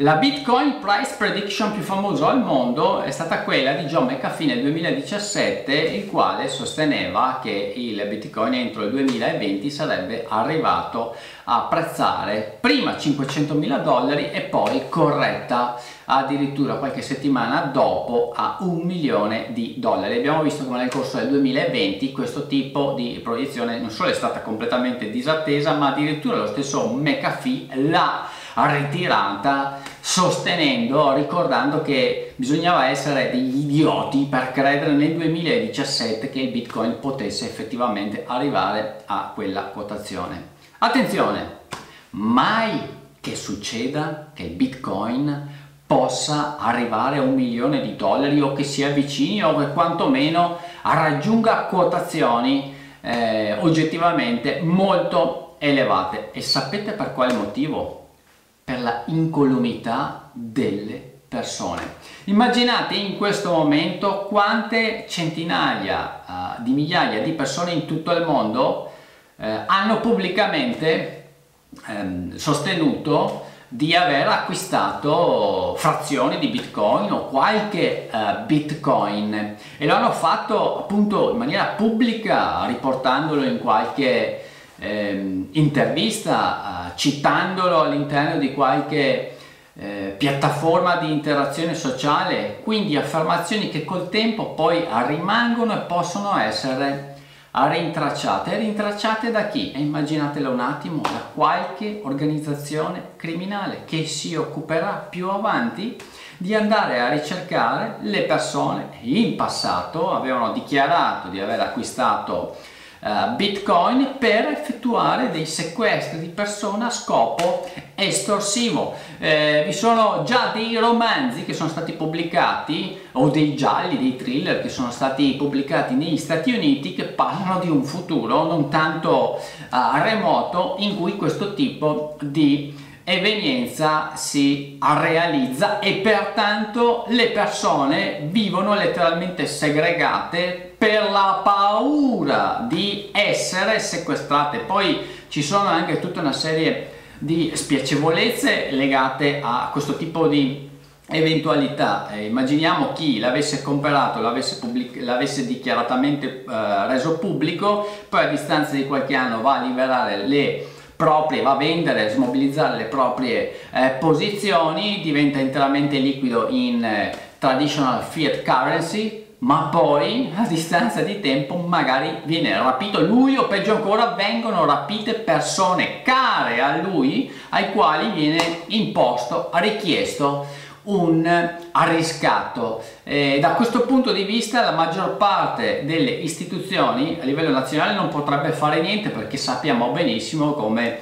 La Bitcoin Price Prediction più famosa al mondo è stata quella di John McAfee nel 2017, il quale sosteneva che il Bitcoin entro il 2020 sarebbe arrivato a prezzare prima 500 mila dollari e poi corretta addirittura qualche settimana dopo a un milione di dollari. Abbiamo visto come nel corso del 2020 questo tipo di proiezione non solo è stata completamente disattesa, ma addirittura lo stesso McAfee l'ha ritirata sostenendo, ricordando che bisognava essere degli idioti per credere nel 2017 che il bitcoin potesse effettivamente arrivare a quella quotazione. Attenzione, mai che succeda che il bitcoin possa arrivare a un milione di dollari o che si avvicini o che quantomeno raggiunga quotazioni eh, oggettivamente molto elevate. E sapete per quale motivo? Per la incolumità delle persone. Immaginate in questo momento quante centinaia uh, di migliaia di persone in tutto il mondo uh, hanno pubblicamente um, sostenuto di aver acquistato frazioni di bitcoin o qualche uh, bitcoin e lo hanno fatto appunto in maniera pubblica riportandolo in qualche eh, intervista, eh, citandolo all'interno di qualche eh, piattaforma di interazione sociale, quindi affermazioni che col tempo poi rimangono e possono essere rintracciate. Rintracciate da chi? E immaginatelo un attimo, da qualche organizzazione criminale che si occuperà più avanti di andare a ricercare le persone che in passato avevano dichiarato di aver acquistato bitcoin per effettuare dei sequestri di persona a scopo estorsivo. Eh, vi sono già dei romanzi che sono stati pubblicati o dei gialli, dei thriller che sono stati pubblicati negli Stati Uniti che parlano di un futuro non tanto uh, remoto in cui questo tipo di evenienza si realizza e pertanto le persone vivono letteralmente segregate per la paura di essere sequestrate. Poi ci sono anche tutta una serie di spiacevolezze legate a questo tipo di eventualità. Eh, immaginiamo chi l'avesse comprato, l'avesse, pubblic- l'avesse dichiaratamente eh, reso pubblico, poi a distanza di qualche anno va a liberare le proprie, va a vendere, smobilizzare le proprie eh, posizioni, diventa interamente liquido in eh, traditional fiat currency, ma poi a distanza di tempo magari viene rapito lui o peggio ancora vengono rapite persone care a lui ai quali viene imposto, richiesto un riscatto. Eh, da questo punto di vista la maggior parte delle istituzioni a livello nazionale non potrebbe fare niente perché sappiamo benissimo come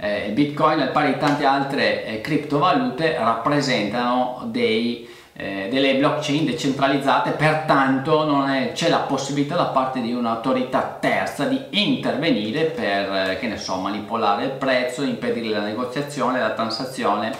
eh, bitcoin al pari di tante altre eh, criptovalute rappresentano dei, eh, delle blockchain decentralizzate pertanto non c'è la possibilità da parte di un'autorità terza di intervenire per eh, che ne so manipolare il prezzo impedire la negoziazione la transazione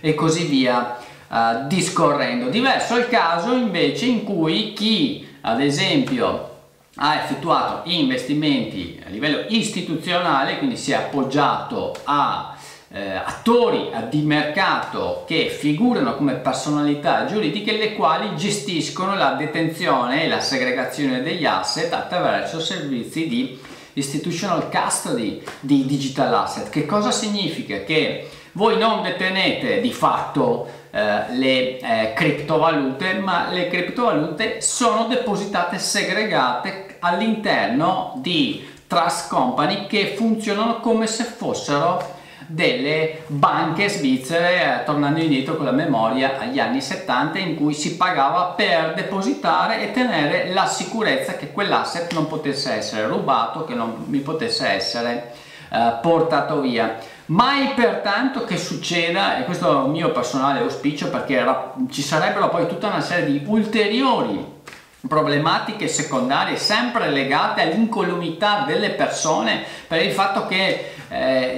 e così via uh, discorrendo. Diverso è il caso invece in cui chi ad esempio ha effettuato investimenti a livello istituzionale, quindi si è appoggiato a eh, attori di mercato che figurano come personalità giuridiche le quali gestiscono la detenzione e la segregazione degli asset attraverso servizi di institutional custody di digital asset. Che cosa significa? Che voi non detenete di fatto eh, le eh, criptovalute, ma le criptovalute sono depositate segregate all'interno di trust company che funzionano come se fossero delle banche svizzere, eh, tornando indietro con la memoria agli anni 70 in cui si pagava per depositare e tenere la sicurezza che quell'asset non potesse essere rubato, che non mi potesse essere eh, portato via. Mai pertanto che succeda, e questo è un mio personale auspicio perché ci sarebbero poi tutta una serie di ulteriori problematiche secondarie sempre legate all'incolumità delle persone per il fatto che eh,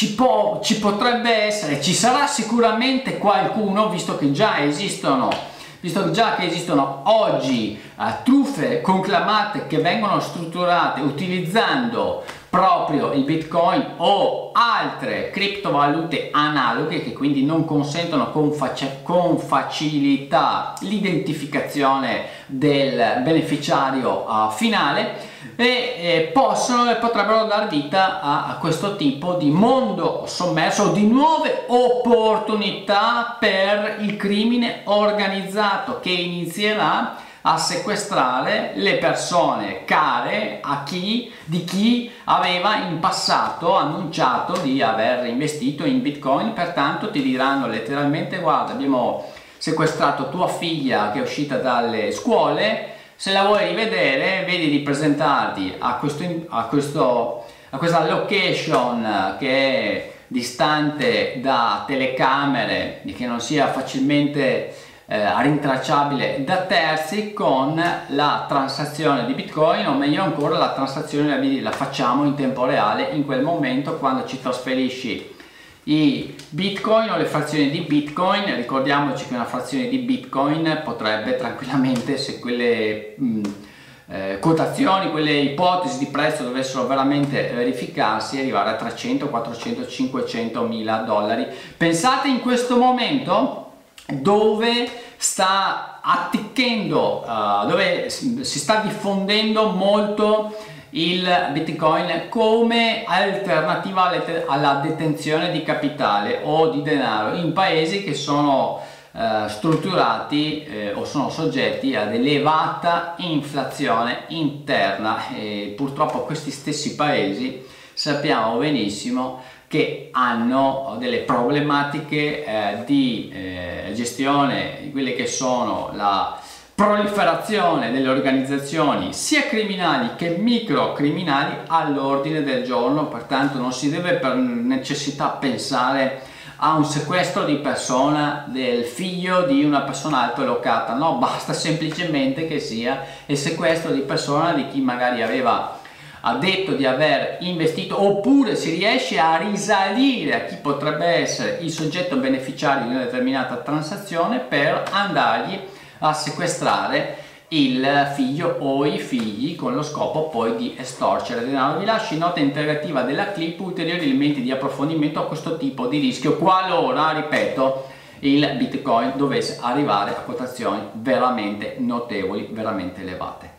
ci, può, ci potrebbe essere, ci sarà sicuramente qualcuno, visto che già esistono visto già che esistono oggi uh, truffe conclamate che vengono strutturate utilizzando proprio il bitcoin o altre criptovalute analoghe che quindi non consentono con, fac- con facilità l'identificazione del beneficiario uh, finale e eh, possono e potrebbero dar vita a, a, questo tipo di mondo sommerso di nuove opportunità per il crimine organizzato che inizierà a sequestrare le persone care a chi, di chi aveva in passato annunciato di aver investito in bitcoin. Pertanto ti diranno letteralmente guarda abbiamo sequestrato tua figlia che è uscita dalle scuole se la vuoi rivedere vedi di presentarti a, questo, a, questo, a questa location che è distante da telecamere e che non sia facilmente eh, rintracciabile da terzi con la transazione di bitcoin o meglio ancora la transazione la facciamo in tempo reale in quel momento quando ci trasferisci i bitcoin o le frazioni di bitcoin ricordiamoci che una frazione di bitcoin potrebbe tranquillamente se quelle mh, eh, quotazioni, quelle ipotesi di prezzo dovessero veramente verificarsi arrivare a 300, 400, 500 mila dollari. Pensate in questo momento dove sta atticchendo, uh, dove si sta diffondendo molto il bitcoin come alternativa alla detenzione di capitale o di denaro in paesi che sono uh, strutturati eh, o sono soggetti ad elevata inflazione interna. E purtroppo questi stessi paesi sappiamo benissimo che hanno delle problematiche eh, di eh, gestione di quelle che sono la proliferazione delle organizzazioni sia criminali che microcriminali all'ordine del giorno, pertanto non si deve per necessità pensare a un sequestro di persona del figlio di una persona altolocata, no, basta semplicemente che sia il sequestro di persona di chi magari aveva ha detto di aver investito oppure si riesce a risalire a chi potrebbe essere il soggetto beneficiario di una determinata transazione per andargli a sequestrare il figlio o i figli con lo scopo poi di estorcere denaro. Vi lascio in nota integrativa della clip ulteriori elementi di approfondimento a questo tipo di rischio qualora, ripeto, il bitcoin dovesse arrivare a quotazioni veramente notevoli, veramente elevate.